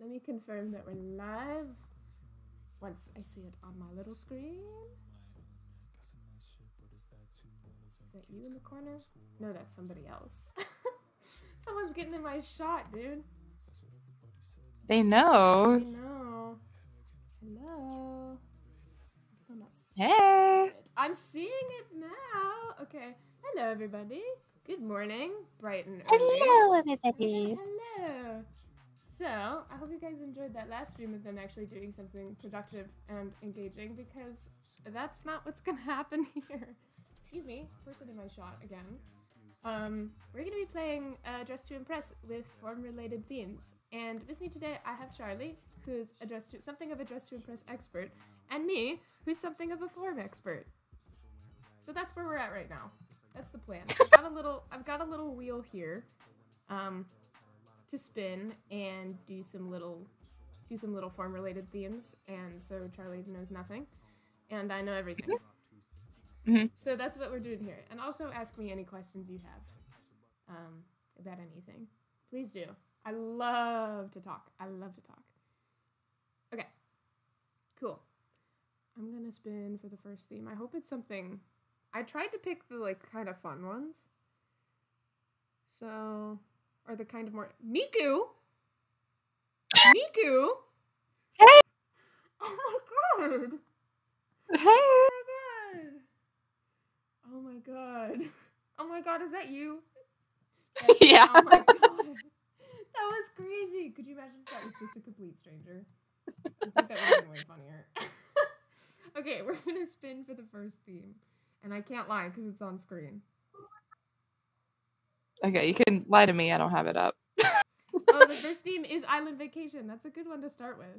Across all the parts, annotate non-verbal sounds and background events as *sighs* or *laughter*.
let me confirm that we're live once I see it on my little screen. Is that you in the corner? No, that's somebody else. *laughs* Someone's getting in my shot, dude. They know. know. Hello. I'm not Hey. it. I'm seeing it now. Okay. Hello, everybody. Good morning, bright and early. Hello, Hello, everybody. hello. So, I hope you guys enjoyed that last stream of them actually doing something productive and engaging because that's not what's gonna *laughs* happen here. Excuse me, person in my shot again. Um, we're gonna be playing uh, Dress to Impress with form-related themes, and with me today I have Charlie, who's a dress to something of a Dress to Impress expert, and me, who's something of a form expert. So that's where we're at right now. That's the plan. I've got a little I've got a little wheel here. Um to spin and do some little do some little form related themes and so Charlie knows nothing and I know everything. Mhm. So that's what we're doing here. And also ask me any questions you have um, about anything. Please do. I love to talk. I love to talk. Okay. Cool. I'm gonna spin for the first theme. I hope it's something. I tried to pick the like kind of fun ones. So, or the kind of more Miku. Miku. Hey. Oh my god. Hey. Oh my god. Oh my god. Oh my god, is that you? *laughs* That- Yeah. Oh my god. That was crazy. Could you imagine if that was just a complete stranger? I think that would have been way funnier. *laughs* okay, we're gonna spin for the first theme. And I can't lie because it's on screen. Okay, you can lie to me. I don't have it up. *laughs* Oh, the first theme is Island Vacation. That's a good one to start with.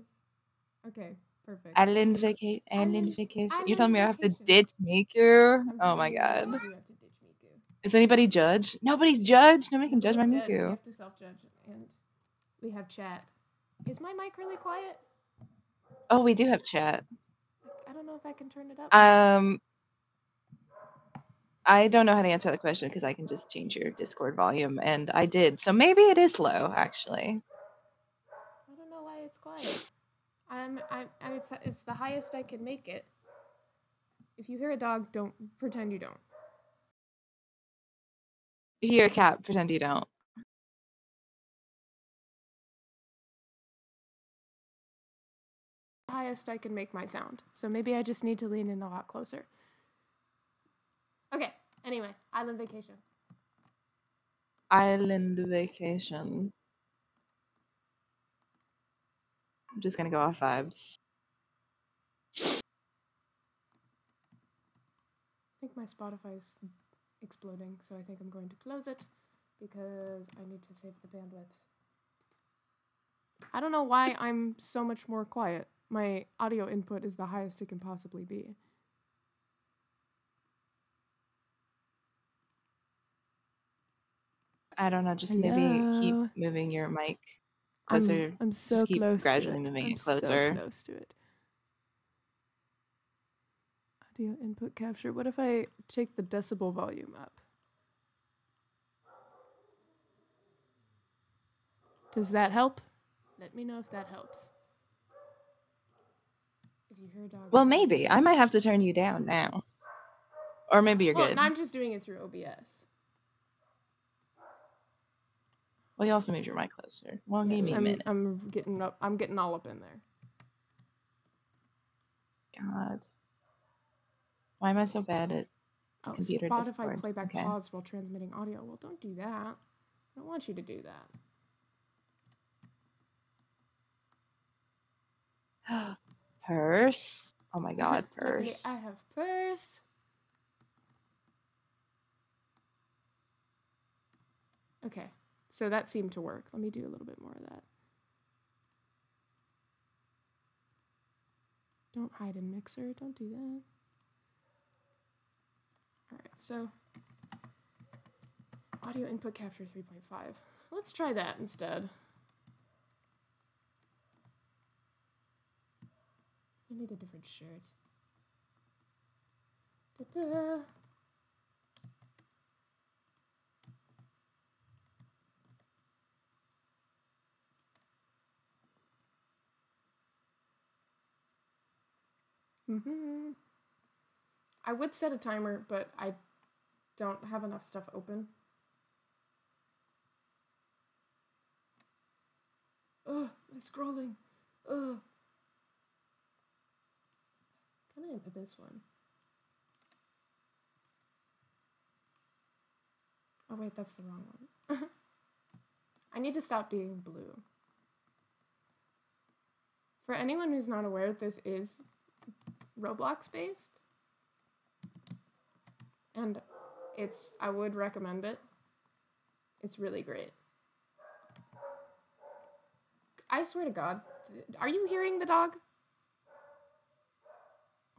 Okay, perfect. Island vacation. Island- Island vacation. island You're telling me I have to ditch Miku? I'm Oh my god. You have to ditch Miku. Is anybody judge? Nobody's judged. Nobody can judge my. We have to self-judge, and we have chat. Is my mic really quiet? Oh, we do have chat. I don't know if I can turn it up. Um, I don't know how to answer the question because I can just change your Discord volume, and I did. So maybe it is low, actually. I don't know why it's quiet. I'm, I'm, I'm it's, it's the highest I can make it. If you hear a dog, don't pretend you don't. If you hear a cat, pretend you don't. Highest I can make my sound. So maybe I just need to lean in a lot closer. Okay. Anyway, island vacation. Island vacation. I'm just gonna go off vibes. I think my Spotify's exploding, so I think I'm going to close it because I need to save the bandwidth. I don't know why I'm so much more quiet. My audio input is the highest it can possibly be. I don't know, just maybe keep moving your mic I'm, closer. I'm so keep close gradually to it. moving I'm it closer. So close to it. Audio input capture. What if I take the decibel volume up? Does that help? Let me know if that helps. If you hear a dog. Well, maybe. I might have to turn you down now. Or maybe you're Well, good. I'm just doing it through OBS. Well, you also moved your mic closer. Well, give me a I'm, minute. I'm getting up. I'm getting all up in there. God. Why am I so bad at Oh, Computer Spotify Discord, playback okay. pause while transmitting audio. Well, don't do that. I don't want you to do that. *gasps* purse? Oh my god, purse. I have purse. Okay, so that seemed to work. Let me do a little bit more of that. Don't hide in Mixer. Don't do that. All right, so audio input capture 3.5. Let's try that instead. I need a different shirt. Ta-da. Hmm I would set a timer, but I don't have enough stuff open. Ugh, my scrolling. Ugh. Kind of into this one. Oh wait, that's the wrong one. *laughs* I need to stop being blue. For anyone who's not aware, this is Roblox based. And it's, I would recommend it. It's really great. I swear to God, are you hearing the dog?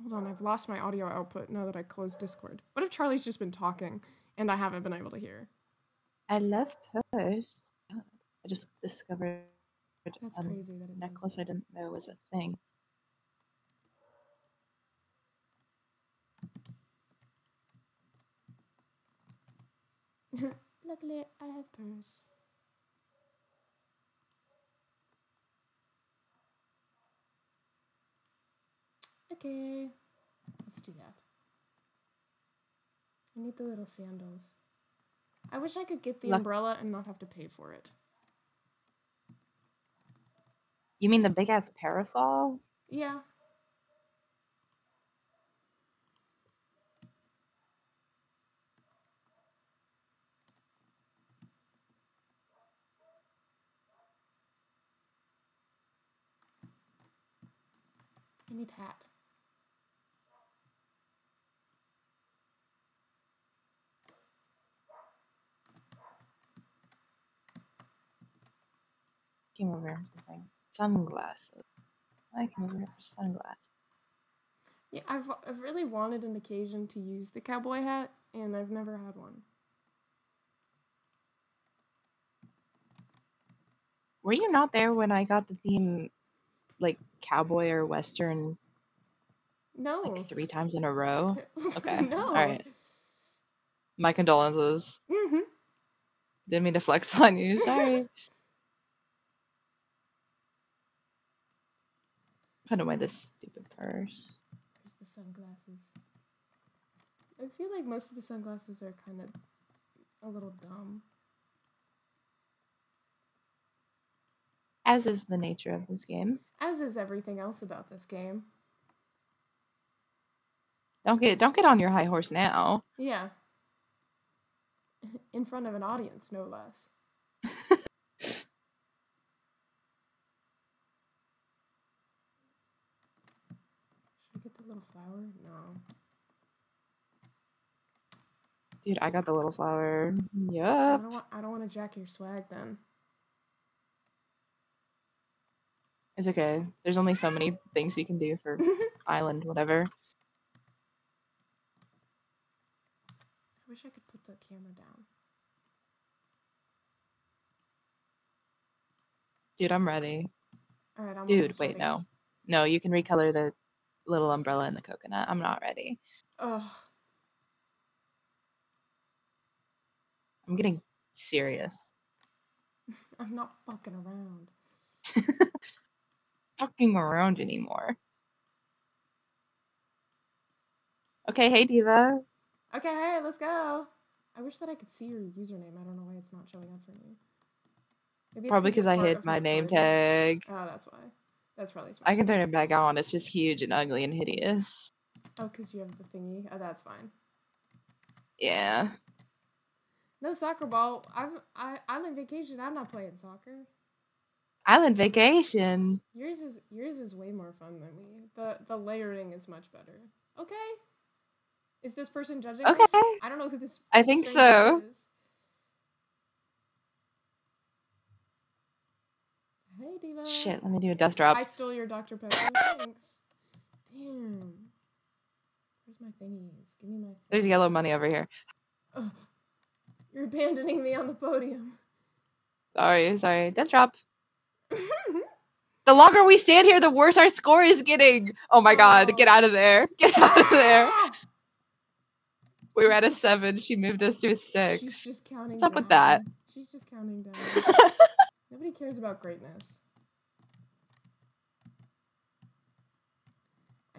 Hold on, I've lost my audio output now that I closed Discord. What if Charlie's just been talking and I haven't been able to hear? I love purse. I just discovered That's a crazy that necklace I didn't know was a thing. *laughs* Luckily, I have purse. Okay, let's do that. I need the little sandals. I wish I could get the Luck- umbrella and not have to pay for it. You mean the big ass parasol? Yeah. I need hat. Came over something. Sunglasses. I over for sunglasses. Yeah, I've I've really wanted an occasion to use the cowboy hat, and I've never had one. Were you not there when I got the theme like cowboy or western No. like three times in a row? Okay, *laughs* no. alright. My condolences. Mm-hmm. Didn't mean to flex on you. *laughs* Sorry. Put away this stupid purse. There's the sunglasses. I feel like most of the sunglasses are kind of a little dumb. As is the nature of this game. As is everything else about this game. Don't get don't get on your high horse now. Yeah. In front of an audience, no less. *laughs* Should I get the little flower? No. Dude, I got the little flower. I don't want. I don't want to jack your swag then. It's okay. There's only so many things you can do for *laughs* island, whatever. I wish I could put the camera down. Dude, I'm ready. All right, I'm Dude, wait, no. No, you can recolor the little umbrella in the coconut. I'm not ready. Ugh. I'm getting serious. *laughs* I'm not fucking around. *laughs* Fucking around anymore. Okay, hey Diva. Okay, hey, let's go. I wish that I could see your username. I don't know why it's not showing up for me. Maybe Probably because I hid my name party. tag. Oh, that's why. That's probably smart. I can turn it back on. It's just huge and ugly and hideous. Oh, because you have the thingy. Oh, that's fine. Yeah. No soccer ball. I'm I island vacation. I'm not playing soccer. Island vacation. Yours is yours is way more fun than me. The the layering is much better. Okay. Is this person judging us? Okay. I don't know who this. I think so. is. Hey, Diva. Shit, let me do a dust drop. I stole your Dr. Pepper. Thanks. Damn. Where's my thingies? Give me my. Thingies. There's yellow money over here. Ugh. You're abandoning me on the podium. Sorry, sorry. Dust drop. The longer we stand here, the worse our score is getting. Oh my god, Oh. get out of there. *laughs* Get out of there. *laughs* We were at a seven. She moved us to a She's six. just counting. What's up with that? She's just counting down. *laughs* Nobody cares about greatness.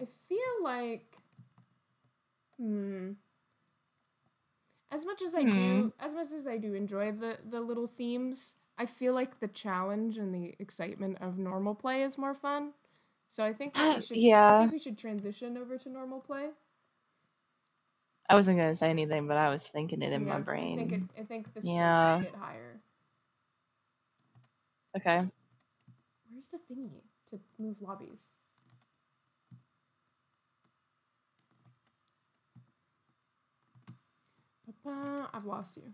I feel like, hmm. As much as I Hmm. do, as much as I do enjoy the the little themes, I feel like the challenge and the excitement of normal play is more fun. So I think we *laughs* should. I Yeah. think we should transition over to normal play. I wasn't gonna say anything, but I was thinking it in my Yeah, I think it, brain. I think the Yeah. get higher. Okay. Where's the thingy to move lobbies? I've lost you.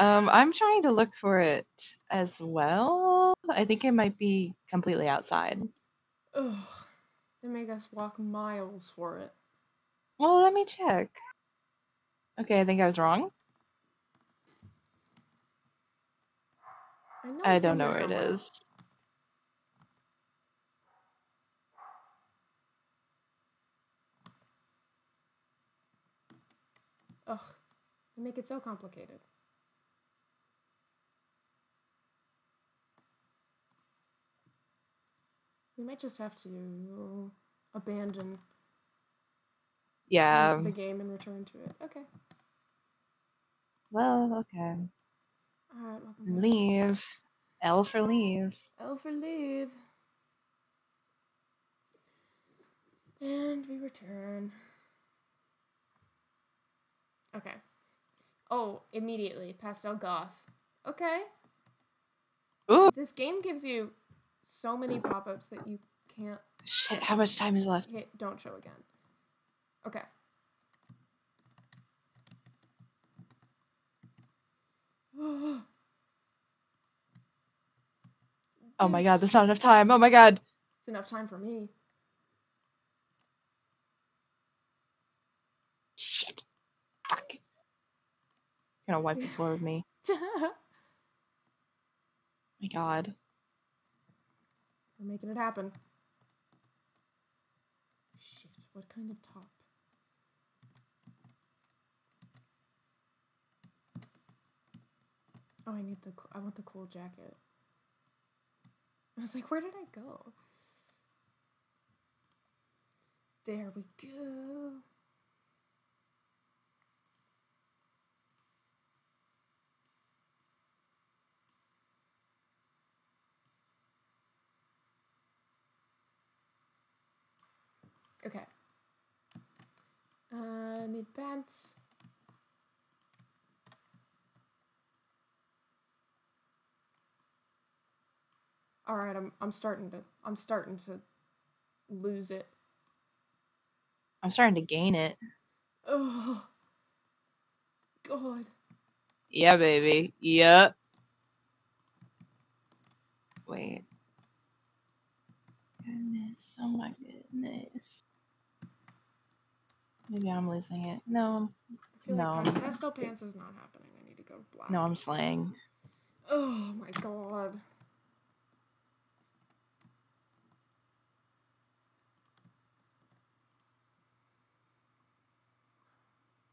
Um, I'm trying to look for it as well. I think it might be completely outside. Ugh. They make us walk miles for it. Well, let me check. Okay, I think I was wrong. I I don't know where it somewhere. is. Ugh. They make it so complicated. We might just have to abandon the- Yeah. the game and return to it. Okay. Well, okay. Alright, welcome back. Leave. L for leave. L for leave. And we return. Okay. Oh, immediately. Pastel Goth. Okay. Ooh, This game gives you so many pop ups that you can't shit. How much time is left? hit, don't show again. Okay. *gasps* Oh my god, there's not enough time. Oh my god. It's enough time for me. Shit. Fuck. Gonna wipe the floor with me. *laughs* My god. Making it happen. Shit, what kind of top? Oh, I need the. I want the cool jacket. I was like, where did I go? There we go. Okay. Uh, need pants. All right, I'm I'm starting to I'm starting to lose it. I'm starting to gain it. Oh, God. Yeah, baby. Yep. Wait. Goodness. Oh my goodness. Maybe I'm losing it. No. No, like I'm- pastel pants is not happening. I need to go black. No, I'm slaying. Oh my God.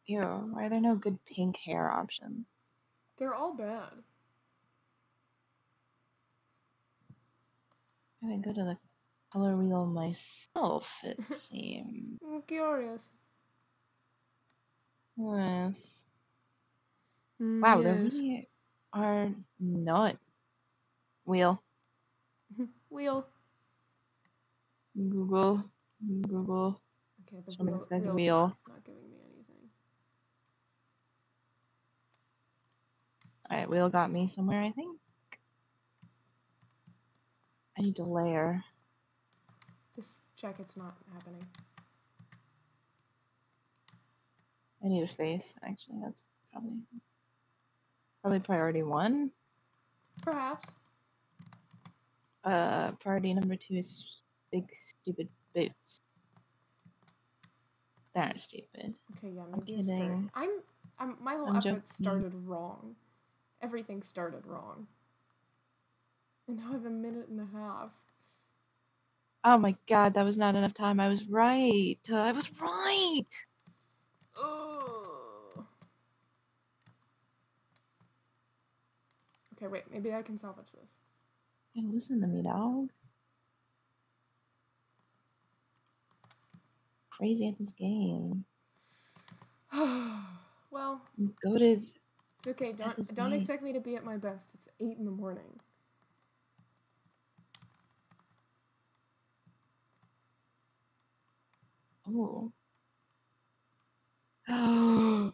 Ew. Why are there no good pink hair options? They're all bad. I go to the color wheel myself, it *laughs* seems. I'm curious. Yes. Mm, Wow, yes. there really are not. Wheel. *laughs* Wheel. Google. Google. Okay, the Show me wheel, this guy's wheel's wheel. Not, giving me anything. Alright, wheel got me somewhere, I think. I need to layer. This jacket's not happening. I need a face, actually. That's probably probably priority one. Perhaps. Uh priority number two is big stupid boots. They aren't stupid. Okay, yeah, I'm maybe skirt. kidding. I'm, I'm. My whole I'm outfit joking. started wrong. Everything started wrong. And now I have a minute and a half. Oh my god, that was not enough time. I was right. I was right. Okay, wait. Maybe I can salvage this. Hey, listen to me, dog. crazy at this game. *sighs* well, Go to it's okay. Don't don't expect me to be at my best. It's eight in the morning. *gasps* oh. oh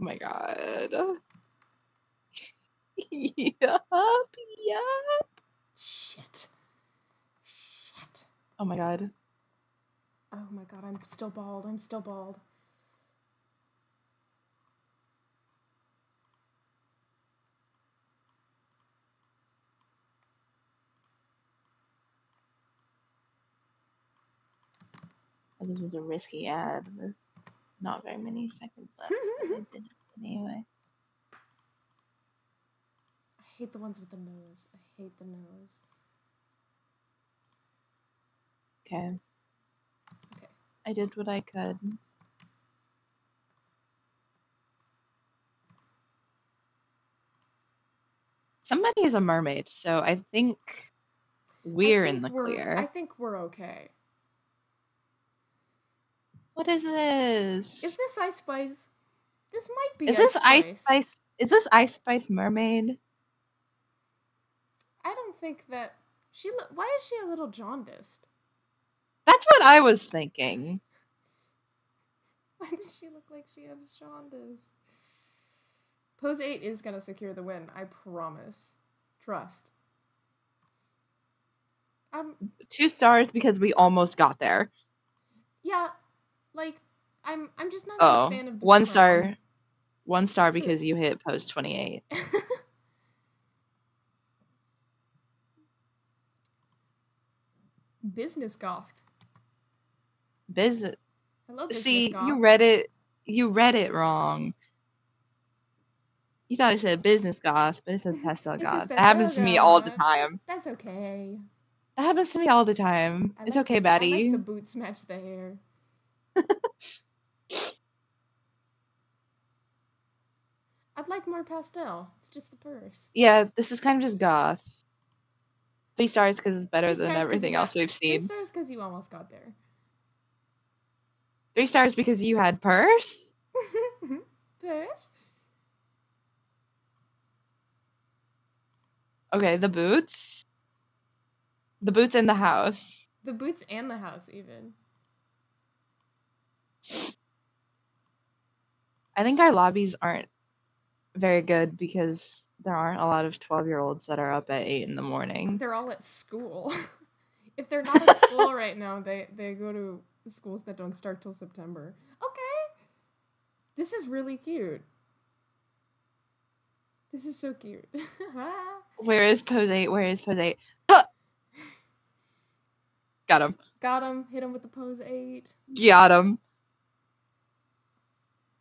Oh my god. *laughs* yup, yup. Shit. Shit. Oh my god. Oh my god, I'm still bald. I'm still bald. Oh, This was a risky ad with not very many seconds left. but I *laughs* did it anyway. I hate the ones with the nose. I hate the nose. Okay. Okay. I did what I could. Somebody is a mermaid, so I think we're in think the we're- clear. I think we're okay. What is this? Is this Ice Spice? This might be Is this Ice Spice. Is this Ice Spice Mermaid? I don't think that she. Why is she a little jaundiced? That's what I was thinking. *laughs* Why does she look like she has jaundice? Pose 8 is gonna secure the win, I promise. Trust. Um, Two stars because we almost got there. yeah, like, I'm I'm just not a Oh, big fan of this one star. One star hmm. because you hit post 28. *laughs* Business goth. Biz business See, goth. you read it you read it wrong. You thought it said business goth, but it says *laughs* pastel goth. That happens to me all the time. That's okay. That happens to me all the time. I it's like- okay, I like the boots match the hair. *laughs* I'd like more pastel. It's just the purse. Yeah, this is kind of just goth. Three stars because it's better Three than stars 'cause you everything got- else we've seen. Three seen. stars because you almost got there. Three stars because you had purse. *laughs* purse? Okay, the boots. The boots in the house. The boots and the house, even. I think our lobbies aren't very good because there aren't a lot of 12 year olds that are up at 8 in the morning. They're all at school. *laughs* if they're not at school *laughs* right now, they, they go to schools that don't start till September. Okay. This is really cute. This is so cute. *laughs* Where is pose 8? Where is pose 8? Huh! Got him. Got him. Hit him with the pose eight. Got him.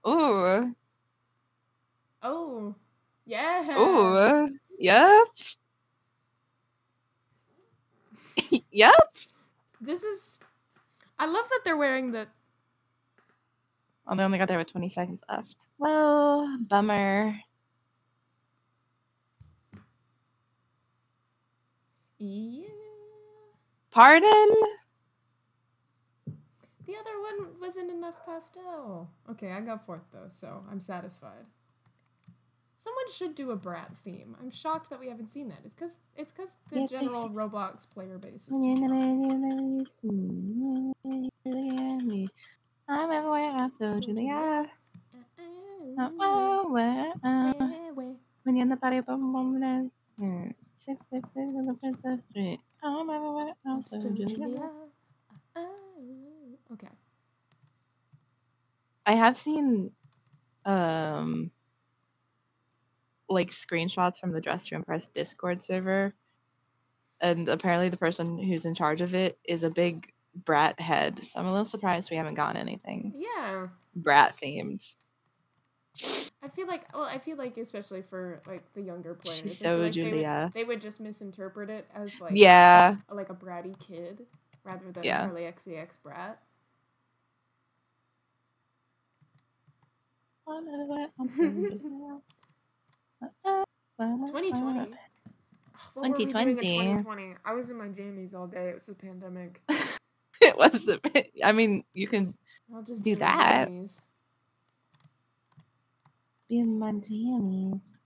Ooh. Oh. Yeah. Ooh. Yep. *laughs* yep. This is. I love that they're wearing the. Oh, they only got there with 20 seconds left. Well, bummer. Yeah. Pardon? The other one wasn't enough pastel. Okay, I got fourth though, so I'm satisfied. Someone should do a brat theme. I'm shocked that we haven't seen that. It's cause it's cause the general. Roblox player base is too young. I remember when you're in the boom, boom, boom. Six, six, six, the Princess Street. I remember when I So told you the Julia. Okay. I have seen um like screenshots from the Dress to Impress Discord server. And apparently the person who's in charge of it is a big brat head. So I'm a little surprised we haven't gotten anything Yeah. brat themed. I feel like well, I feel like especially for like the younger players, so like they would- Julia. They would, just misinterpret it as like Yeah. a, like a bratty kid rather than Yeah. Charli XCX brat. 2020. *laughs* Oh, What were we doing in 2020. 2020? I was in my jammies all day. It was the pandemic. *laughs* it was a bit. I mean, you can I'll just Do my that. jammies. be in my jammies.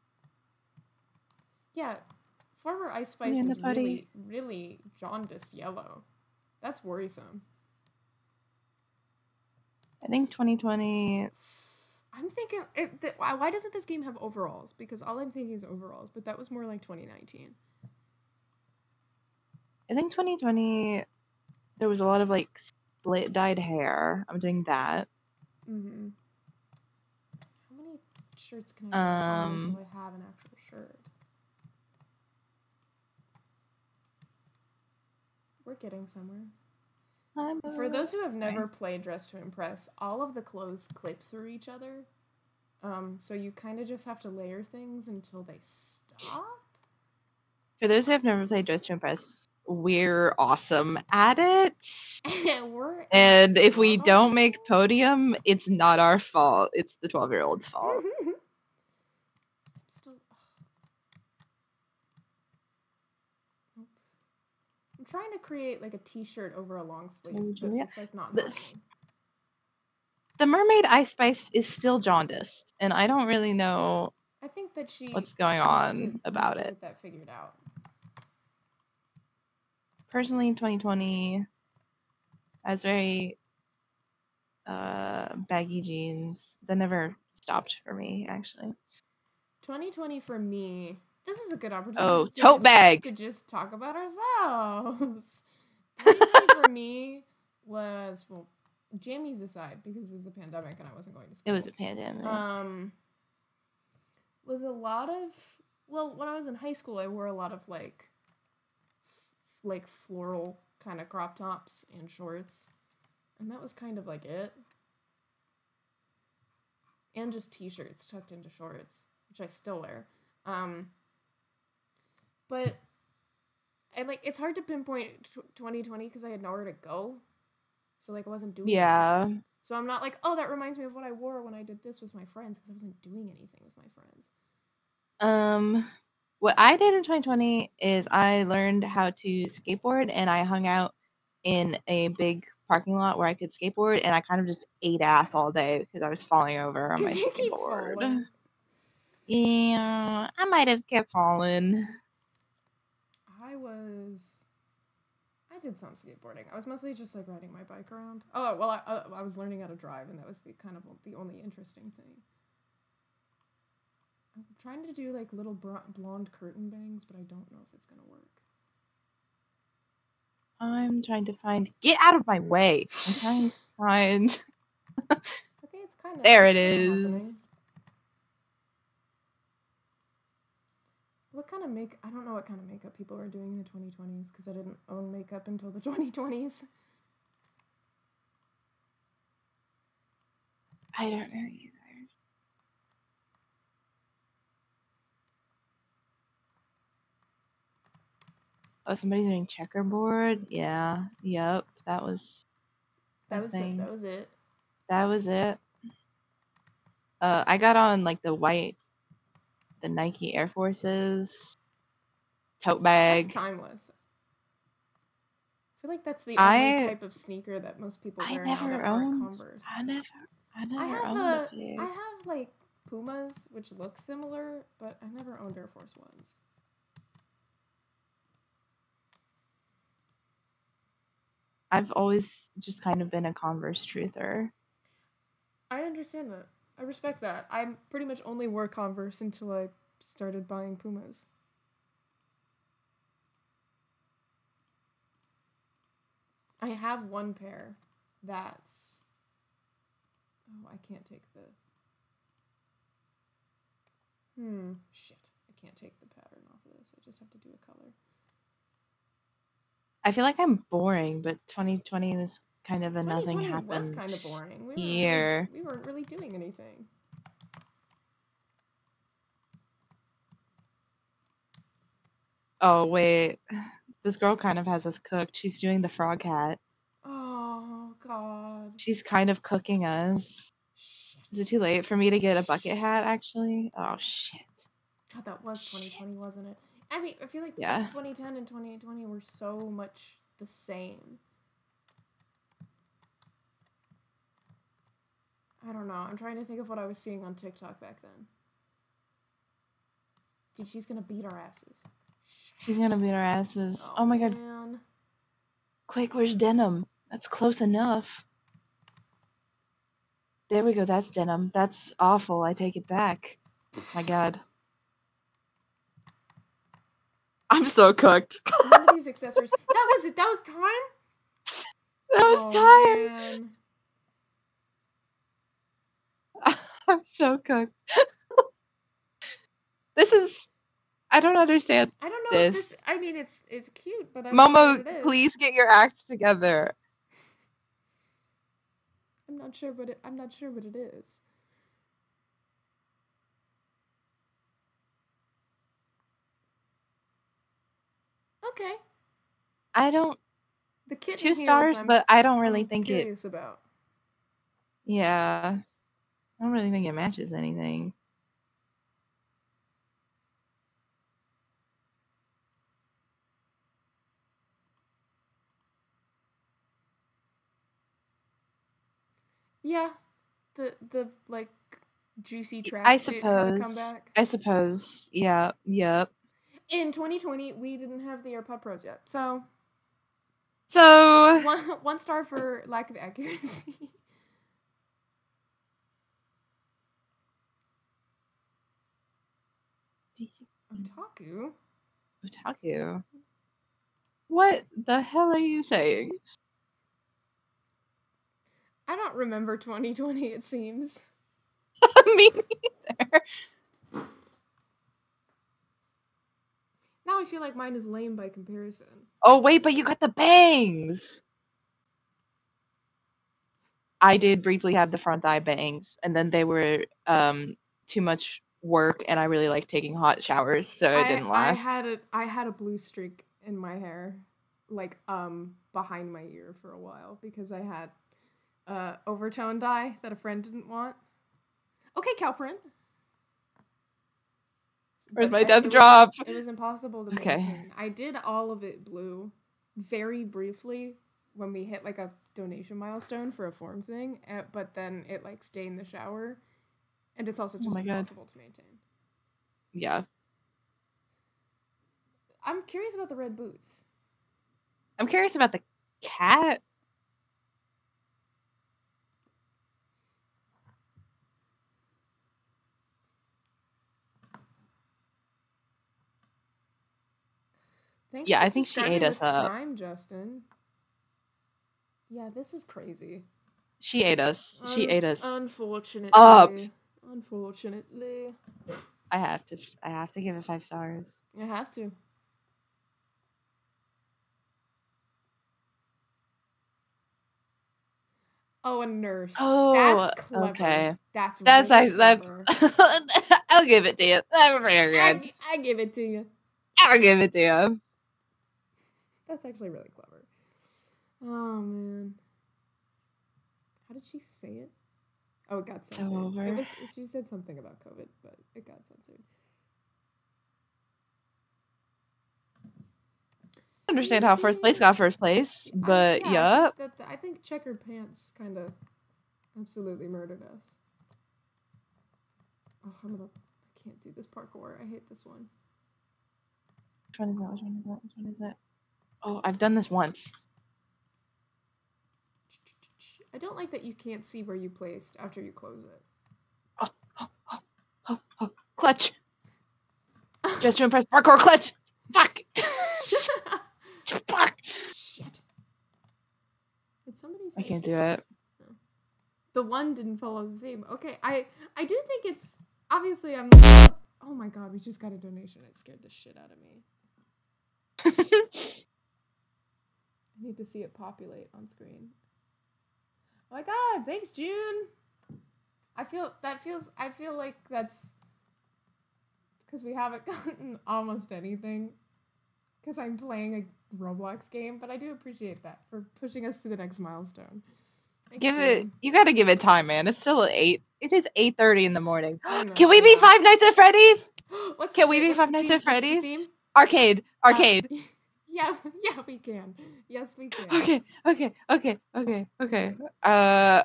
Yeah, former Ice Spice is party. really, really jaundiced yellow. That's worrisome. I think 2020. I'm thinking, it, why why doesn't this game have overalls? Because all I'm thinking is overalls, but that was more like 2019. I think 2020. There was a lot of like split dyed hair. I'm doing that. Mm-hmm. How many shirts can I Um, until I have an actual shirt? We're getting somewhere. I'm For those who have never played Dress to Impress, all of the clothes clip through each other. Um, so you kind of just have to layer things until they stop. For those who have never played Dress to Impress, we're awesome at it. and *laughs* we're And if we don't make podium, it's not our fault. It's the 12 year old's fault. *laughs* I'm still. Nope. I'm trying to create like a T-shirt over a long sleeve, but Julia. it's like not. This-. The mermaid ice spice is still jaundiced, and I don't really know I think that she. what's going needs to- on about it. That figured out. Personally, 2020, I was very uh, baggy jeans. That never stopped for me, actually. 2020 for me. This is a good opportunity. Oh, to tote just- bag. To just talk about ourselves. *laughs* for me was well, jammies aside because it was the pandemic and I wasn't going to school. It was a pandemic. um was a lot of well when i was in high school i wore a lot of like f- like floral kind of crop tops and shorts and that was kind of like it and just t-shirts tucked into shorts which i still wear um but i like it's hard to pinpoint tw 2020 because i had nowhere to go so like i wasn't doing yeah. anything. So I'm not like, oh, that reminds me of what I wore when I did this with my friends because I wasn't doing anything with my friends. Um, what I did in 2020 is I learned how to skateboard, and I hung out in a big parking lot where I could skateboard, and I kind of just ate ass all day because I was falling over on *laughs* my skateboard. Yeah, I might have kept falling. I was. I did some skateboarding. I was mostly just like riding my bike around. Oh well, I, uh, I was learning how to drive, and that was the kind of the only interesting thing. I'm trying to do like little br- blonde curtain bangs, but I don't know if it's gonna work. I'm trying to find. Get out of my way! I'm trying to find. *laughs* Okay, it's kind of There it is. What kind of make? I don't know what kind of makeup people are doing in the 2020s because I didn't own makeup until the *laughs* 2020s. I don't know either. Oh, somebody's doing checkerboard. Yeah. Yep. That was That was thing. it. That was it. That was it. Uh, I got on like the white, the Nike Air Forces, tote bag. That's timeless. I feel like that's the I- only type of sneaker that most people I wear now never owned. Converse. I never. I never I have owned a, a pair. I have like Pumas, which look similar, but I never owned Air Force Ones. I've always just kind of been a Converse truther. I understand that. I respect that. I pretty much only wore Converse until I started buying Pumas. I have one pair that's. Oh, I can't take the. Hmm, shit. I can't take the pattern off of this. I just have to do a color. I feel like I'm boring, but 2020 was kind of a nothing 2020 happened. was kind of boring. We weren't, year. Really, we weren't really doing anything. Oh wait, this girl kind of has us cooked. She's doing the frog hat. Oh, God. She's kind of cooking us. Shit. Is it too late for me to get a bucket hat? Actually, oh shit. God, that was 2020, wasn't it? I mean, I feel like Yeah. 2010 and 2020 were so much the same. I don't know. I'm trying to think of what I was seeing on TikTok back then. Dude, she's gonna beat our asses. She's gonna beat our asses. Oh, oh my god. man. Quick, where's denim? That's close enough. There we go. That's denim. That's awful. I take it back. My god. I'm so cooked. None of these accessories. That was it. That was time. *laughs* that was Oh, time. man. *laughs* I'm so cooked. this is. I don't understand. I don't know if This- this. I mean, it's it's cute, but I'm not sure Momo, what it is. please get your act together. *laughs* I'm not sure what it. I'm not sure what it is. Okay, I don't. the kitten Two stars, but I don't really I'm think it. curious about. Yeah. I don't really think it matches anything. Yeah, the the like juicy track I suit had to come suppose. back. I suppose. Yeah. Yep. In 2020, we didn't have the AirPod Pros yet, so So one one star for lack of accuracy. *laughs* Otaku. Otaku. What the hell are you saying? I don't remember 2020. It seems. *laughs* Me neither. Now I feel like mine is lame by comparison. Oh wait, but you got the bangs. I did briefly have the front eye bangs, and then they were um too much work, and I really like taking hot showers, so it didn't last. I had a I had a blue streak in my hair, like um behind my ear for a while because I had uh overtone dye that a friend didn't want. Okay, Calprint. Where's my death it was- drop? It was impossible to Okay. I did all of it blue, very briefly when we hit like a donation milestone for a form thing, uh, but then it like stained the shower, and it's also Oh just God. impossible to maintain. Yeah, I'm curious about the red boots. I'm curious about the cat. Thanks Yeah, I think she ate us up. Prime, Justin. Yeah, this is crazy. She ate us. She Un- ate us. Unfortunately. up. Unfortunately. I have to. I have to give it five stars. I have to. Oh, a nurse. Oh, that's clever. okay. That's That's really. That's. clever. *laughs* I'll give it to you. That's very I, good. gi- I give it to you. I'll give it to you. That's actually really clever. Oh man. How did she say it? Oh, it got censored. It was she said something about COVID, but it got censored. understand how first place got first place, I- but yeah. That, that- I think checkered pants kind of absolutely murdered us. Oh, I'm gonna. I can't do this parkour. I hate this one. Which one is that? Which one is that? Which one is that? Oh, I've done this once. I don't like that you can't see where you placed after you close it. Oh, oh, oh, oh. oh clutch. Just to impress parkour clutch. Fuck. *laughs* Fuck. Shit. Did somebody say I can't do it. the one didn't follow the theme? Okay, I I do think it's obviously I'm. Oh my god, we just got a donation. It scared the shit out of me. *laughs* I need to see it populate on screen. Oh my god, thanks June. I feel that feels I feel like that's because we haven't *laughs* gotten almost anything because I'm playing a Roblox game, but I do appreciate that for pushing us to the next milestone. Thanks, give it. You gotta give it time, man. It's still eight. It is eight thirty in the morning. *gasps* Know, *gasps* Can we be. Five Nights at Freddy's? *gasps* What's Can we be Five Nights at Freddy's? theme? Arcade, Uh, arcade. *laughs* yeah, *laughs* yeah, we can. Yes, we can. Okay, okay, okay, okay, okay. Uh,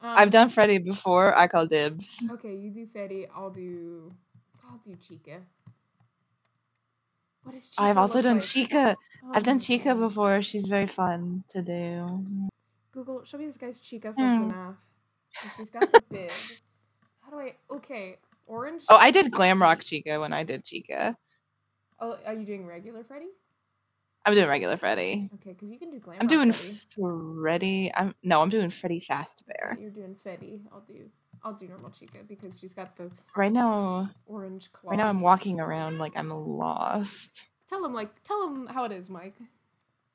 Um, I've done Freddy before. I call dibs. Okay, you do Fetty. I'll do. I'll do Chica. What does Chica I've also done like? Chica. Oh I've done Chica before. She's very fun to do. Google, show me this guy's Chica for Hmm. FNAF. And she's got the *laughs* bib. How do I? Okay, orange. Oh, I did glam rock Chica when I did Chica. Oh, are you doing regular Freddy? I'm doing regular Freddy. Okay, because you can do glam. I'm doing Freddy. Freddy. I'm no, I'm doing Freddy Fast Fazbear. You're doing Freddy. I'll do. I'll do normal Chica because she's got the Right now, orange claws. right now I'm walking around like I'm lost. Tell him like, tell him how it is, Mike.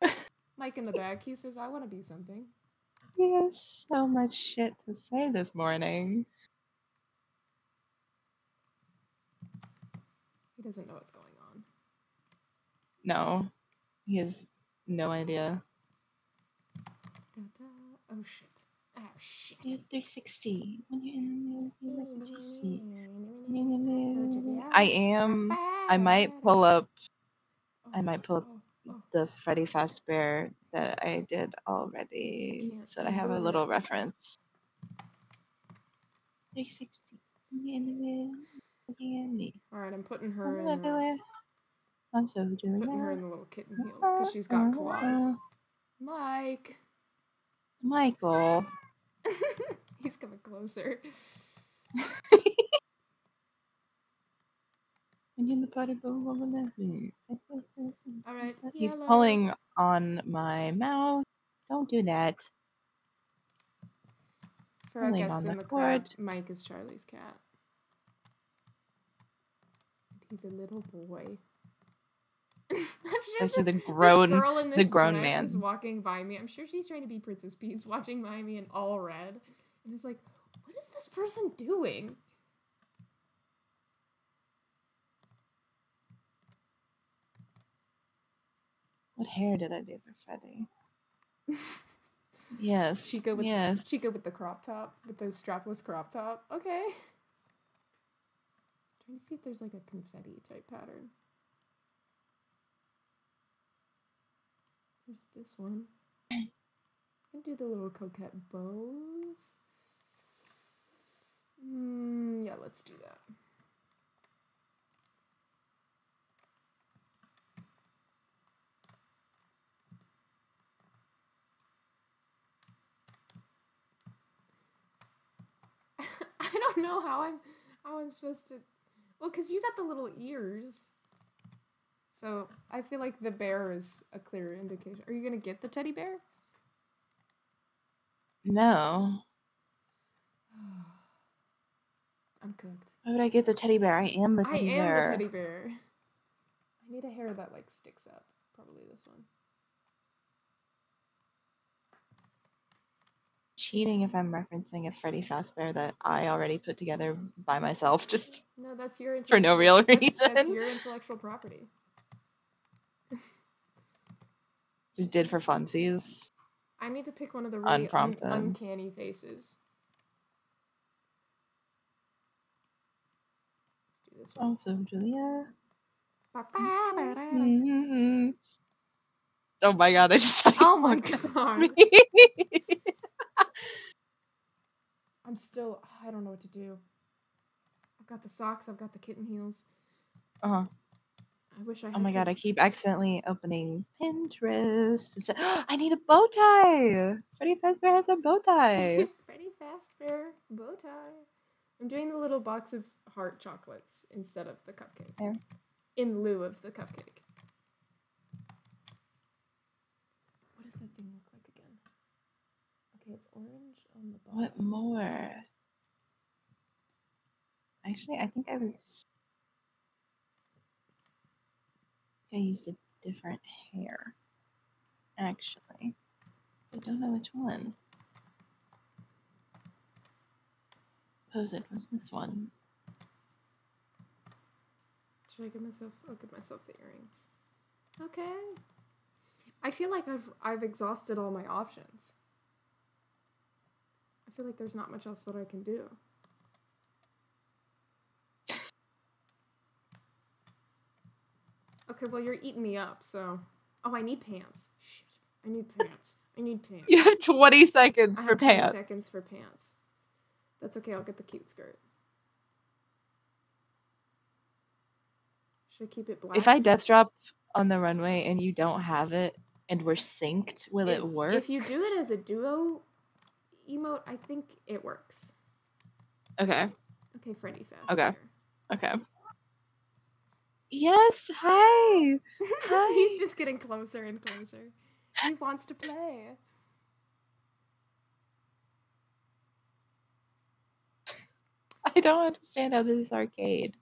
*laughs* Mike in the back. He says, "I want to be something." He has so much shit to say this morning. He doesn't know what's going on. No, he has no idea. Oh shit. Oh shit. You 360. When you're in the you look what you I am. I might pull up I might pull up Oh, oh. oh the oh. Freddy Fazbear that I did already, so that I have a little reference. 360. Looking at me. All right, I'm putting her in. I'm so putting her in the little kitten heels because she's got claws. Uh-huh. Mike. Michael. *laughs* He's coming closer. You're in the party, boom, say, say. All right. He's yellow. pulling on my mouth. Don't do that. For our pulling guests on in the the crowd, cord. Mike is Charlie's cat. He's a little boy. *laughs* I'm sure this, the grown. this girl in the grown man. is walking by me. I'm sure she's trying to be Princess Peach, watching by me in all red, and it's like, "What is this person doing?" What hair did I do for Freddy? *laughs* Yes. Chica with yes. Chica with the crop top, with the strapless crop top. Okay. Trying to see if there's like a confetti type pattern. There's this one. I can do the little coquette bows. Mm, yeah, let's do that. *laughs* I don't know how I'm how I'm supposed to. Well, because you got the little ears. So I feel like the bear is a clear indication. Are you gonna get the teddy bear? No. *sighs* I'm cooked. Why would I get the teddy bear? I am the teddy I teddy am bear. the teddy bear. I need a hair that like sticks up. Probably this one. Cheating if I'm referencing a Freddy Fazbear that I already put together by myself, just No, that's your for no real that's, reason. That's your intellectual property. Just did for funsies. I need to pick one of the really un- uncanny faces. Let's do this one. Also, Julia. Mhm. Oh my god, I just Oh my god. *laughs* I'm still. I don't know what to do. I've got the socks. I've got the kitten heels. uh-huh. I wish I. Oh my god, I keep accidentally opening Pinterest. say, oh, I need a bow tie. Freddy Fazbear has a bow tie. *laughs* Freddy Fazbear bow tie. I'm doing the little box of heart chocolates instead of the cupcake. In lieu of the cupcake. What does that thing look like again? Okay, it's orange on the bottom. what more? Actually, I think I was. I used a different hair. Actually, I don't know which one. Pose it was this one. Should I give myself? I'll give myself the earrings. Okay. I feel like I've I've exhausted all my options. I feel like there's not much else that I can do. Okay, well you're eating me up, so. Oh, I need pants. Shit, I need *laughs* pants. I need pants. You have 20 seconds I for have 20 pants. seconds for pants. That's okay. I'll get the cute skirt. Should I keep it black? If I death drop on the runway and you don't have it and we're synced, will it work? If you do it as a duo emote, I think it works. Okay. Okay, Freddy Fast. Okay. Okay. Yes. Hi. *laughs* Hi. He's just getting closer and closer. He wants to play. *laughs* I don't understand how this is arcade.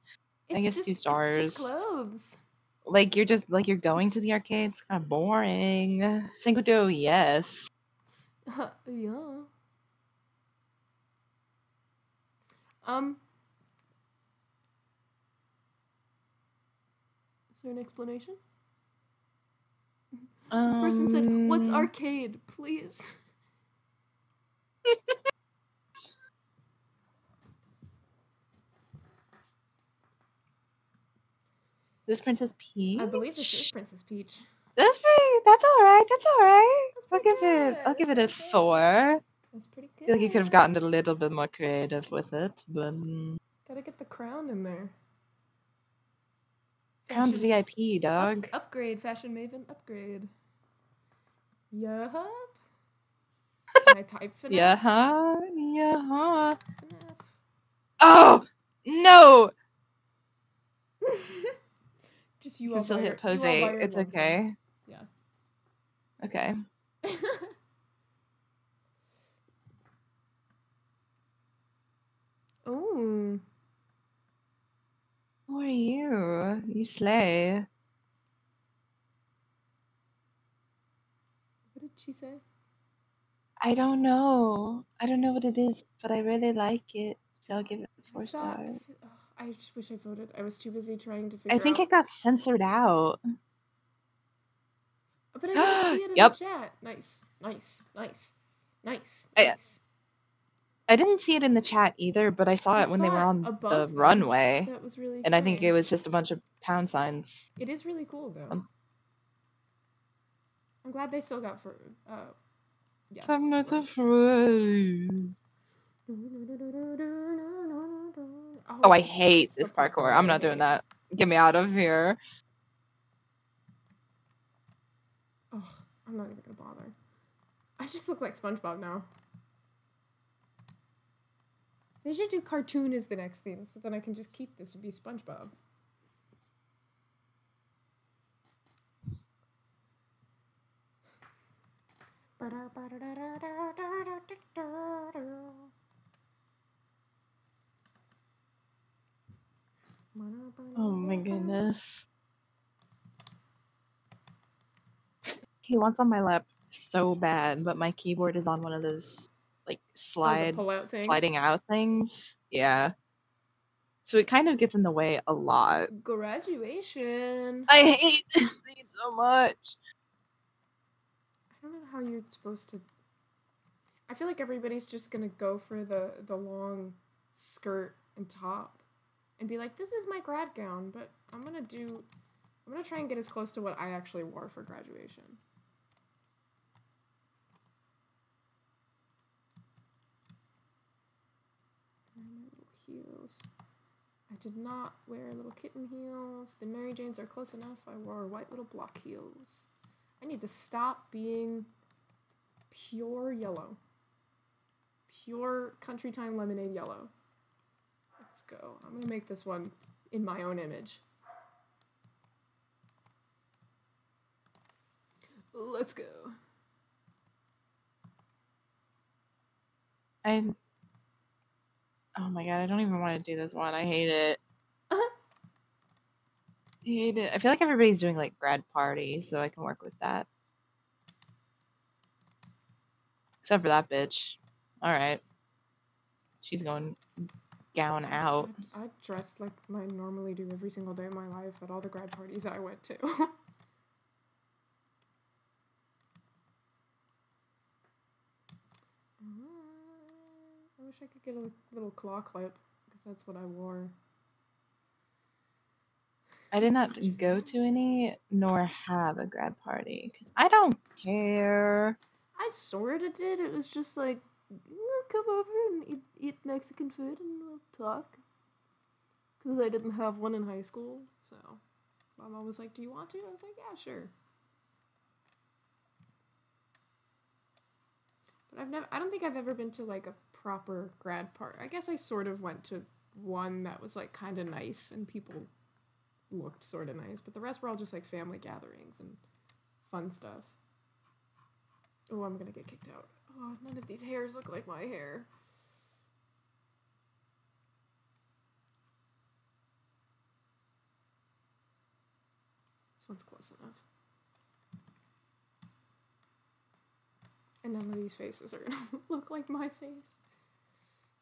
I guess just, two It's stars. just clothes. Like you're just like you're going to the arcade. It's kind of boring. *laughs* Cinco de yes. yeah. Um. There an explanation? This person said, "What's Um, arcade, please?" *laughs* This Princess Peach. I believe this is Princess Peach. That's pretty. That's all right. That's all right. That's I'll give it. I'll give it a that's four. That's pretty good. I feel like you could have gotten a little bit more creative with it, but mm, Gotta get the crown in there. Crown's VIP, dog. Up- upgrade, fashion maven, upgrade. Yup. *laughs* Can I type FNAF? Yeah, huh? Yeah, huh? FNAF. Oh no! *laughs* Just You you can still hit pose eight. It's okay. Yeah. Okay. *laughs* oh. Who are you? You slay. What did she say? I don't know. I don't know what it is, but I really like it. So I'll give it four Stop. stars. I just wish I voted. I was too busy trying to figure I think out. it got censored out. But I didn't see *gasps* it in Yep. the chat. Nice, nice, nice, nice, nice. I didn't see it in the chat either, but I saw I it when they were on the them. runway. That was really. And I think it was just a bunch of pound signs. It is really cool though. Um, I'm glad they still got for. Uh, yeah. I'm not afraid. Oh, Oh, I hate this parkour. parkour I'm not doing that. Get me out of here. Oh, I'm not even gonna bother. I just look like SpongeBob now. They should do cartoon as the next theme, so then I can just keep this and be SpongeBob. Oh my goodness. He wants on my lap so bad, but my keyboard is on one of those like Oh, slide pull-out thing. sliding out things. Yeah. So it kind of gets in the way a lot. Graduation. I hate *laughs* this thing so much. I don't know how you're supposed to. I feel like everybody's just gonna go for the the long skirt and top, and be like, "This is my grad gown," but I'm gonna do. I'm gonna try and get as close to what I actually wore for graduation. And my little heels. I did not wear little kitten heels. The Mary Janes are close enough. I wore white little block heels. I need to stop being pure yellow. Pure country time lemonade yellow. Let's go. I'm gonna make this one in my own image. Let's go. I Oh my god, I don't even want to do this one. I hate it. Uh-huh. I hate it. I feel like everybody's doing like grad party, so I can work with that. Except for that bitch. Alright. She's going gown out. I, I dressed like I normally do every single day of my life at all the grad parties I went to. *laughs* I wish I could get a little claw clip because that's what I wore. I did not go to any nor have a grad party because I don't care. I sort of did. It was just like, "Mm, come over and eat, eat Mexican food and we'll talk. Because I didn't have one in high school. So my mom was like, do you want to? I was like, yeah, sure. But I've never, I don't think I've ever been to like a proper grad party. I guess I sort of went to one that was like kind of nice and people looked sort of nice. But the rest were all just like family gatherings and fun stuff. Oh, I'm gonna get kicked out. Oh, none of these hairs look like my hair. This one's close enough. And none of these faces are gonna *laughs* look like my face.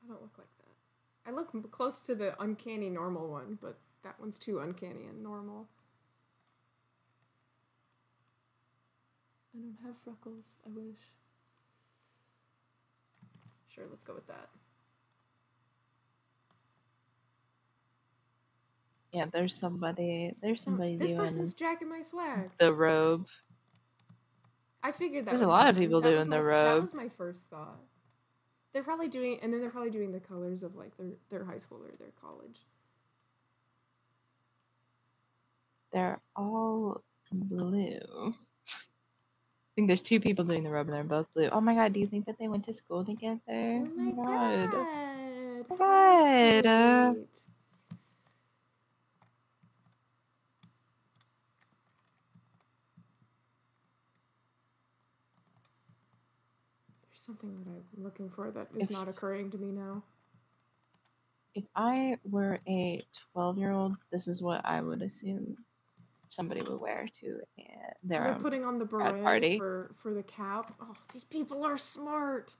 I don't look like that. I look close to the uncanny normal one, but that one's too uncanny and normal. I don't have freckles. I wish. Sure, let's go with that. Yeah, there's somebody. There's Oh, somebody this doing person's jacking my swag. the robe. I figured that. There's a lot of people That was doing the my- That robe. was my first thought. They're probably doing, and then they're probably doing the colors of like their their high school or their college. They're all blue. I think there's two people doing the robe and they're both blue. Oh my god, do you think that they went to school together? Oh my god! Oh my God, uh, sweet. There's something that I'm looking for that is If- not occurring to me now. If I were a 12 year old, this is what I would assume somebody would wear to a, their They're own. putting on the beret party. for for the cap. Oh, these people are smart.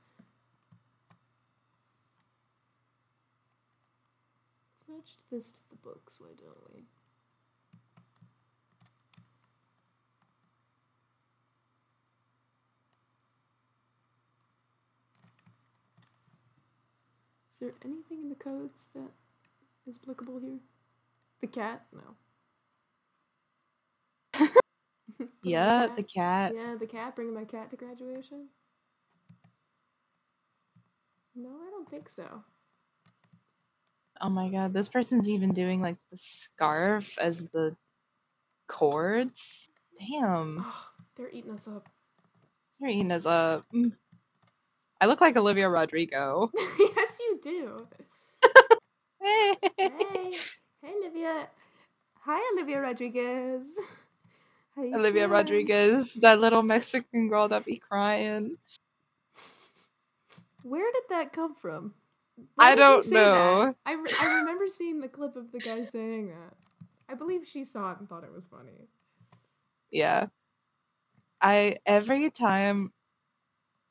Let's match this to the books, why don't we? There anything in the codes that is applicable here? The cat? No. Bringing *laughs* the Yeah, cat? the cat. Yeah, the cat, bringing my cat to graduation? No, I don't think so. Oh my god, this person's even doing like the scarf as the cords. Damn, Oh, they're eating us up. you're eating us up. I look like Olivia Rodrigo. *laughs* yes, you do. Hey. Hey, *laughs* hey, Olivia. Hi, Olivia Rodriguez. Olivia doing? Rodriguez, that little Mexican girl that be crying. Where did that come from? I don't know. I, re- I remember seeing the clip of the guy saying that. I believe she saw it and thought it was funny. Yeah. I every time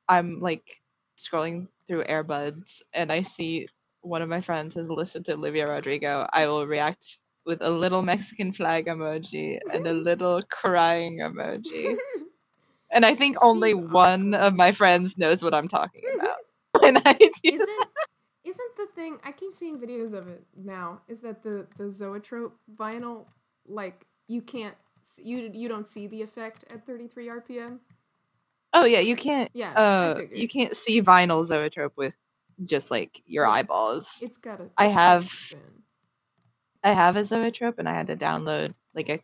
I'm like scrolling through AirBuds and I see one of my friends has listened to Olivia Rodrigo, I will react with a little Mexican flag emoji and a *laughs* little crying emoji. *laughs* And I think only She's one of my friends knows what I'm talking *laughs* about. when I do isn't isn't the thing I keep seeing videos of it now is that the the zoetrope vinyl like you can't you you don't see the effect at 33 rpm Oh yeah, you can't yeah I uh you can't see vinyl zoetrope with just like your Yeah. eyeballs. it's got a I it's got a have- I have a zoetrope and I had to download like a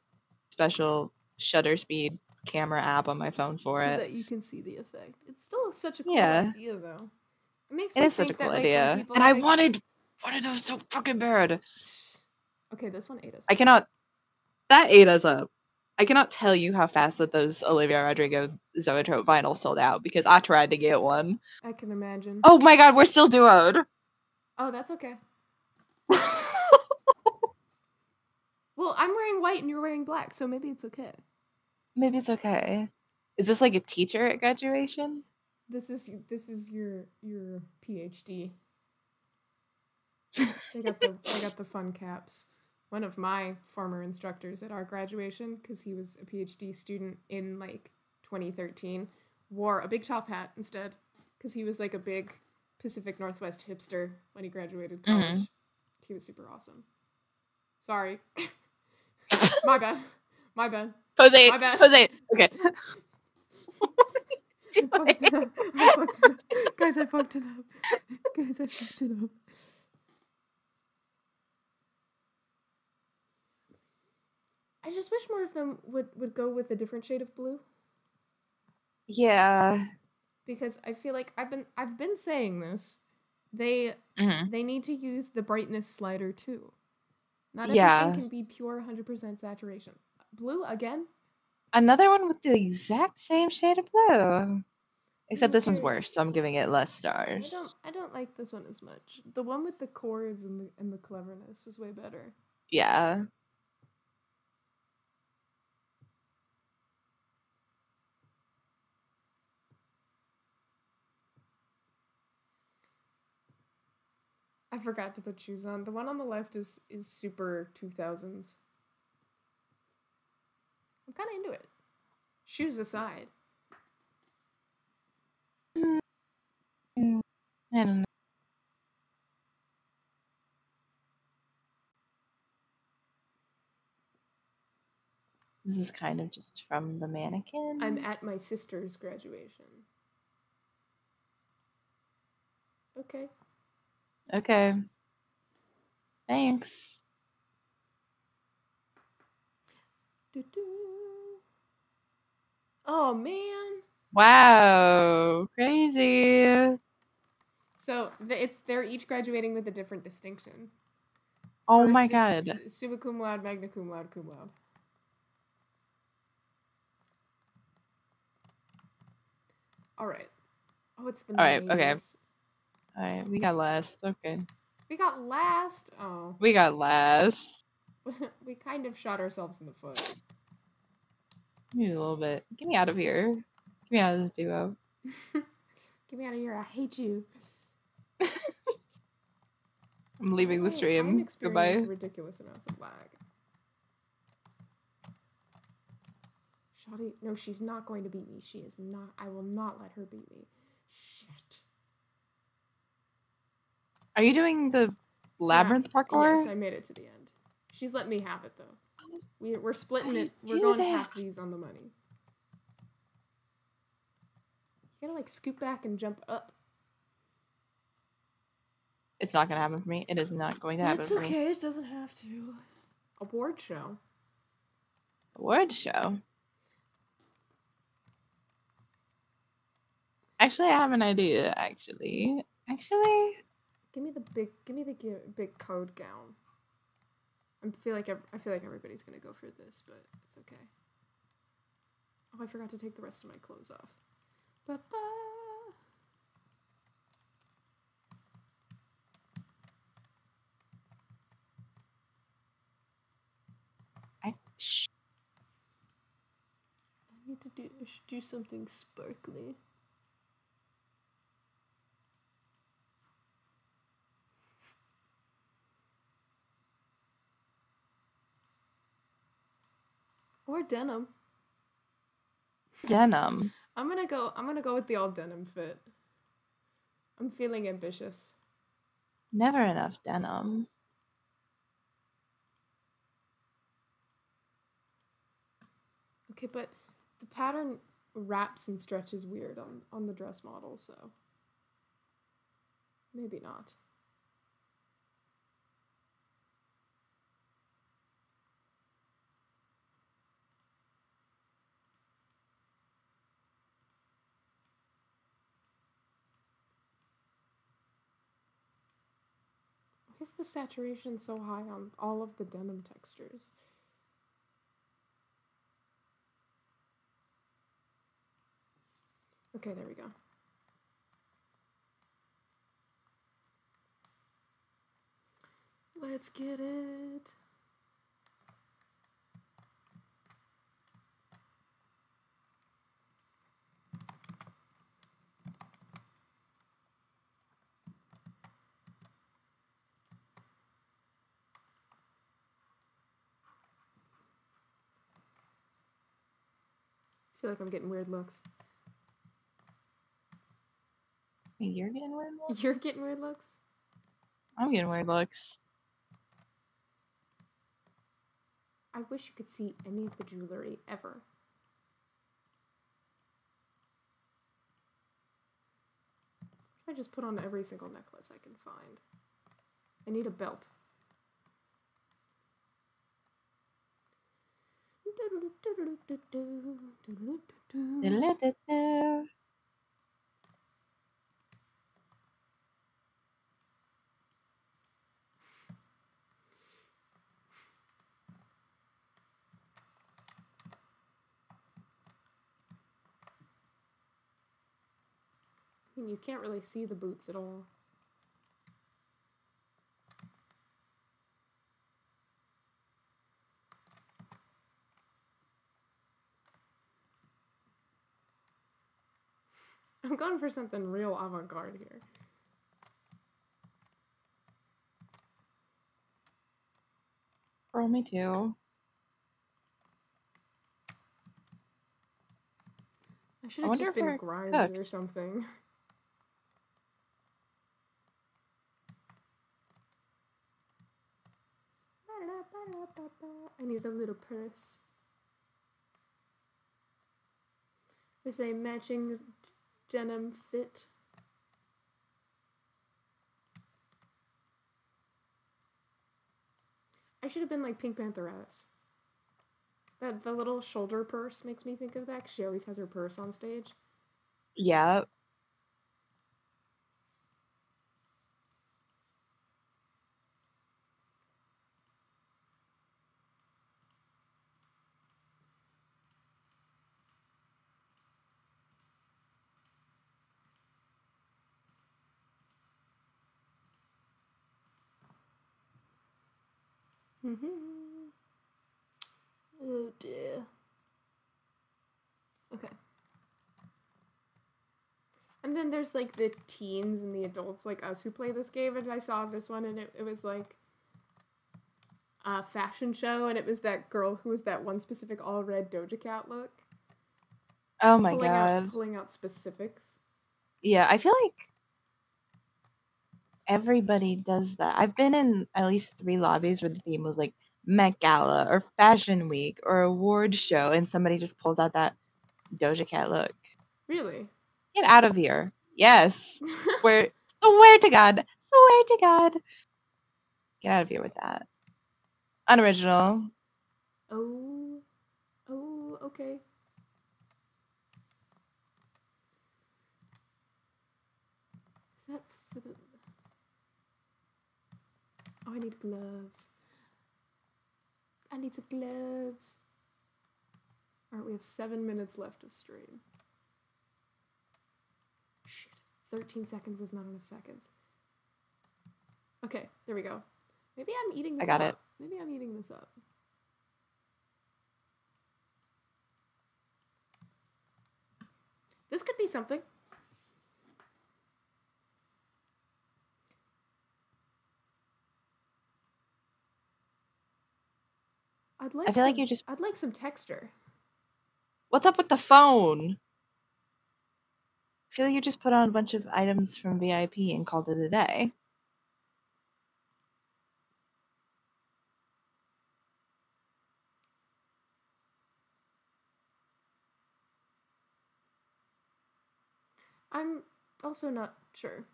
special shutter speed camera app on my phone for so it. that you can see the effect it's still such a cool Yeah. idea though it makes It me is such a cool that, like, idea. people And I think- wanted wanted those so fucking bad. okay this one ate us I cannot that ate us up. I cannot tell you how fast that those Olivia Rodrigo Zoetrope vinyls sold out because I tried to get one. I can imagine Oh my god, we're still duoed. oh that's okay *laughs* well i'm wearing white and you're wearing black so maybe it's okay Maybe it's okay. Is this like a teacher at graduation? This is this is your your PhD. *laughs* They got the they got the fun caps. One of my former instructors at our graduation, because he was a PhD student in like 2013, wore a big top hat instead, because he was like a big Pacific Northwest hipster when he graduated college. Mhm. He was super awesome. Sorry. *laughs* My bad. My bad. Jose, My bad. Jose. Okay. *laughs* *laughs* I fucked it up. I fucked it up. Guys, I fucked it up. Guys, I fucked it up. I just wish more of them would, would go with a different shade of blue. yeah. Because I feel like I've been I've been saying this. They Mhm. they need to use the brightness slider too. Not Yeah. everything can be pure 100% saturation. Blue again? Another one with the exact same shade of blue. Except this one's worse, so I'm giving it less stars. I don't I don't like this one as much. The one with the cords and the and the cleverness was way better. Yeah. I forgot to put shoes on. The one on the left is is super 2000s. I'm kind of into it. Shoes aside. I don't know. This is kind of just from the mannequin. I'm at my sister's graduation. Okay. Okay. Thanks. Oh man. Wow, crazy. So it's they're each graduating with a different distinction. Oh First my god. summa cum laude, magna cum laude, cum laude. All right. Oh, it's the All right, okay. Names. All right, we got last. Okay. We got last. Oh, We got last. *laughs* we kind of shot ourselves in the foot. Maybe a little bit. Get me out of here. Get me out of this duo. *laughs* Get me out of here! I hate you. *laughs* I'm leaving the I- I'm stream. Goodbye. ridiculous amounts of lag. Shoddy, no, she's not going to beat me. She is not. I will not let her beat me. Shit. Are you doing the labyrinth parkour? Yes, I made it to the end. She's let me have it though. We, we're splitting I it. We're going that. halfsies on the money. You gotta like scoot back and jump up. It's not gonna happen for me. It is not going to happen me. okay. It doesn't have to. Award show. Award show. Actually, I have an idea. Actually, actually, Give me the big. Give me the gi- big code gown. I feel like ev- I feel like everybody's gonna go for this, but it's okay. Oh, I forgot to take the rest of my clothes off. Ba-ba. I sh- I need to do do something sparkly. Denim. denim. I'm gonna go. I'm gonna go with the all denim fit. I'm feeling ambitious. Never enough denim. Okay, but the pattern wraps and stretches weird on on the dress model, so maybe not. Is the saturation so high on all of the denim textures? Okay, there we go. Let's get it. Feel like I'm getting weird looks. You're getting weird looks. *laughs* You're getting weird looks? I'm getting weird looks. I wish you could see any of the jewelry ever. I just put on every single necklace I can find. I need a belt. You can't really see the boots at all. I'm going for something real avant-garde here. Girl, me too. I should have just been Grimes or something. *laughs* I need a little purse. With a matching denim fit. I should have been like Pink Panther ass. That the little shoulder purse makes me think of that 'cause she always has her purse on stage. Yeah. Mm-hmm. Oh dear. Okay. And then there's like the teens and the adults like us who play this game, and I saw this one and it, it was like a fashion show, and it was that girl who was that one specific all red Doja Cat look. Oh my pulling god. Out, pulling out specifics. Yeah, I feel like everybody does that. I've been in at least three lobbies where the theme was like Met Gala or Fashion Week or award show, and somebody just pulls out that Doja Cat look. Really? Get out of here. Yes. *laughs* Swear, swear to God. Swear to God. Get out of here with that. Unoriginal. oh. Oh, okay. Is that for the. Oh, I need gloves. I need some gloves. Alright, we have seven minutes left of stream. Shit. 13 seconds is not enough seconds. Okay, there we go. Maybe I'm eating I this got up. it. Maybe I'm eating this up. This could be something. I'd like I feel like some- you just- I'd like some texture. What's up with the phone? I feel like you just put on a bunch of items from VIP and called it a day. I'm also not sure.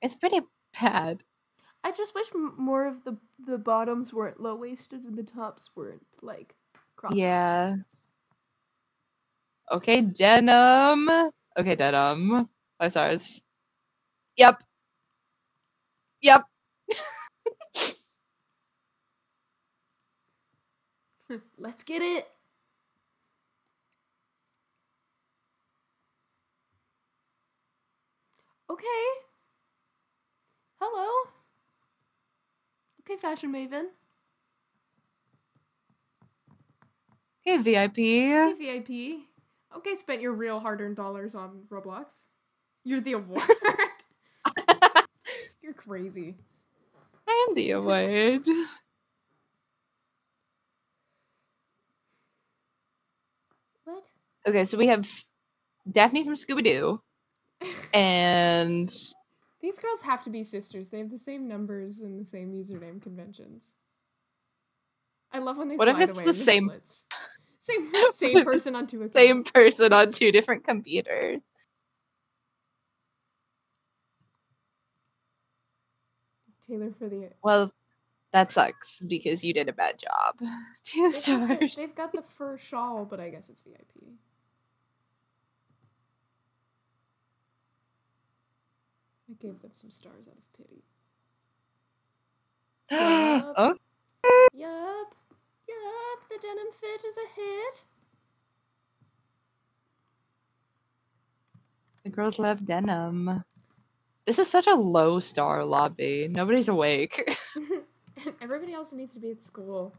It's pretty bad. I just wish m- more of the the bottoms weren't low waisted and the tops weren't like crop tops. Yeah. Okay, denim. Okay, denim. Oh, Five stars. Yep. Yep. *laughs* *laughs* Let's get it. Okay. Hello. Okay, fashion maven. Okay, VIP. Okay, VIP. Okay, spent your real hard-earned dollars on Roblox. You're the award. *laughs* You're crazy. I am the award. What? Okay, so we have Daphne from Scooby Doo *laughs* and These girls have to be sisters. They have the same numbers and the same username conventions. I love when they What if slide it's away the same- splits. Same *laughs* same *laughs* person on two accounts. Same person on two different computers. Taylor for the Well, that sucks because you did a bad job. *laughs* Two They've got, the, stars. they've got the fur shawl, but I guess it's VIP. Gave them some stars out of pity. *gasps* Yup. oh, Yup. Yup. The denim fit is a hit. the girls love denim. This is such a low star lobby. Nobody's awake. *laughs* *laughs* Everybody else needs to be at school.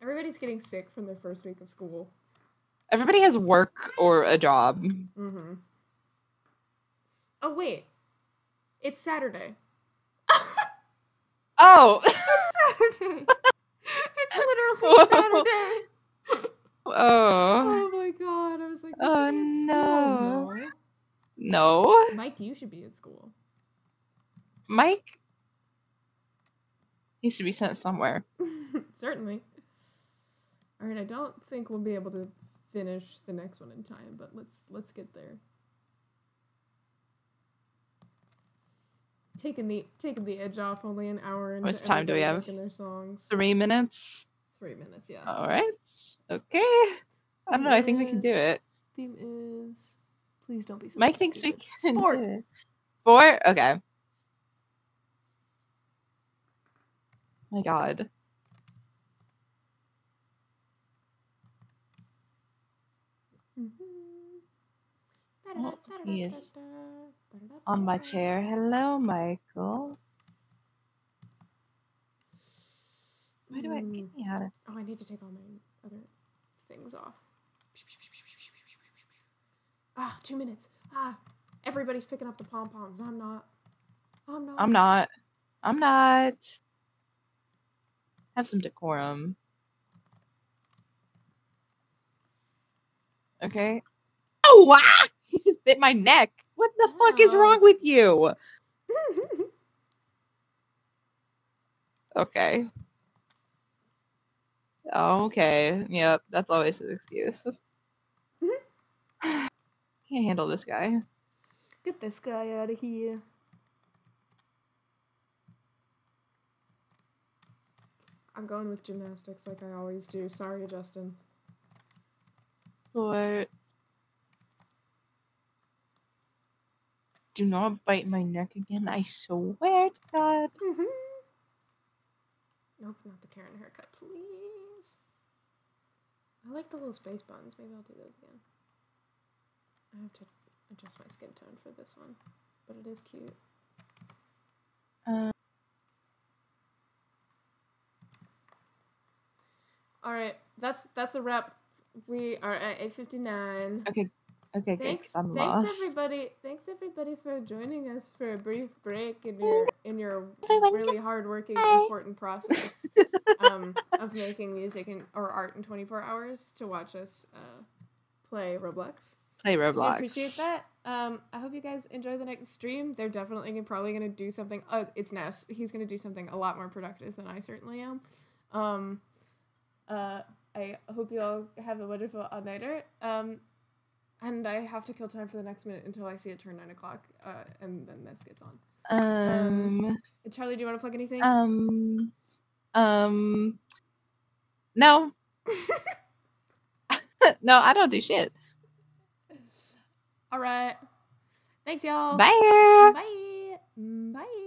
Everybody's getting sick from their first week of school. Everybody has work or a job. Mm-hmm. Oh wait, it's Saturday. *laughs* Oh, It's Saturday. it's literally Whoa. *laughs* Saturday. oh, Oh my god! I was like, Oh, no. school. no. No. Mike, you should be at school. Mike needs to be sent somewhere. *laughs* Certainly. All right, I don't think we'll be able to finish the next one in time, but let's let's get there. Taking the taking the edge off only an hour into much time do we have? their songs. Three minutes. Three minutes, yeah. All right. Okay. I don't know. I think we can do Yes. it. Theme is please don't be. Mike something thinks we can Sport. Sport? Okay. My god. Mhm. On my chair. Hello, Michael. Why do I Mm. get me out of Oh, I need to take all my other things off. Ah, two minutes. Ah, everybody's picking up the pom poms. I'm not. I'm not. I'm not. I'm not. Have some decorum. Okay. Oh wow! *laughs* He just bit my neck. What the fuck is oh. wrong with you? *laughs* Okay. Okay. Yep, that's always his excuse. Mm-hmm. Can't handle this guy. Get this guy out of here. I'm going with gymnastics like I always do. Sorry, Justin. Lord. Do not bite my neck again, I swear to God. Mm-hmm. Nope, not the Karen haircut, please. I like the little space buns. Maybe I'll do those again. I have to adjust my skin tone for this one, but it is cute. Uh, All right, that's that's a wrap. We are at 8:59. okay, okay, good. I'm thanks lost. everybody. Thanks everybody for joining us for a brief break in your in your really hardworking, important process um, of *laughs* making music and or art in 24 hours to watch us uh, play Roblox. Play I Roblox. appreciate that. Um, I hope you guys enjoy the next stream. They're definitely probably gonna do something. Oh, it's Ness. He's gonna do something a lot more productive than I certainly am. Um, uh, I hope you all have a wonderful all nighter. Um, and I have to kill time for the next minute until I see it turn nine o'clock. Uh, and then this gets on. Um, Uh, Charlie, do you want to plug anything? um, um, no. *laughs* no, I don't do shit. *laughs* all right. Thanks, y'all. Bye. Bye. Bye.